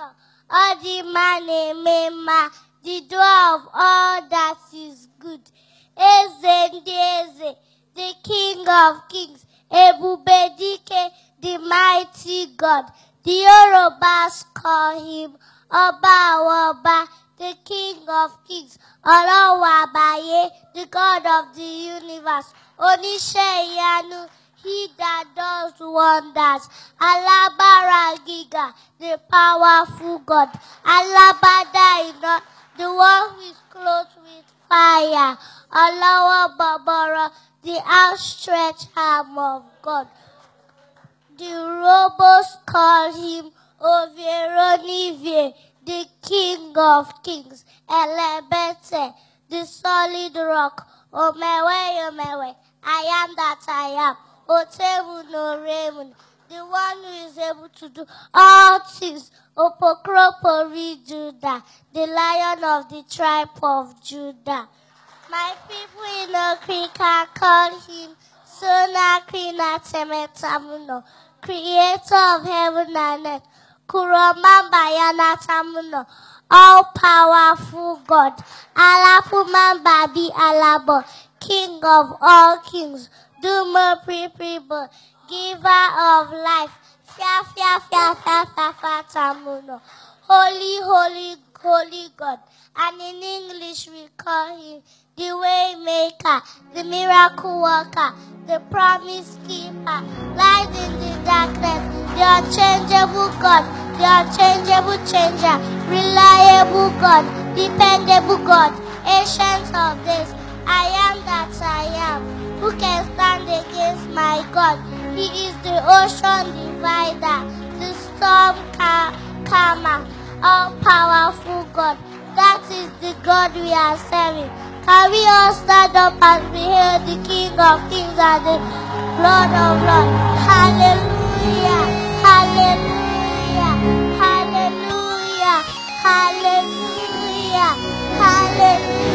creator, all the man emema, the door of all that is good. Eze ndị the king of kings, Ebube Dike, the mighty God. The Yorubas call him Oba Oba, the king of kings. Àbáyé, the God of the universe. Oníṣẹ́ ìyanu, he that does wonders. Alágbára gíga, the powerful God. Iná, the one who is clothed with fire. Bọ̀bọ̀rọ̀, the outstretched arm of God. The Urhobos call him Overonivie, the king of kings. Elebete, the solid rock. Omewe, Omewe, I am that I am. Otemu Raymond, the one who is able to do all things. Opokropori Judah, the lion of the tribe of Judah. My people in Okrika call him Sonakrina Temetamuno, creator of heaven and earth. Kuromambayana Tamuno, all powerful God. Alapumambabi Alabo, King of all kings. Dumo Pripribo, giver of life. Fia Fia Fia Fia Fia Fia Tamuno. Holy, holy, holy God. And in English we call him the way maker, the miracle worker, the promise keeper, light in the darkness, the unchangeable God, the unchangeable changer, reliable God, dependable God, ancient of days. I am that I am. Divider, the storm calmer, all powerful God. That is the God we are serving. Can we all stand up and behold the King of Kings and the Lord of Lords? Hallelujah! Hallelujah! Hallelujah! Hallelujah! Hallelujah!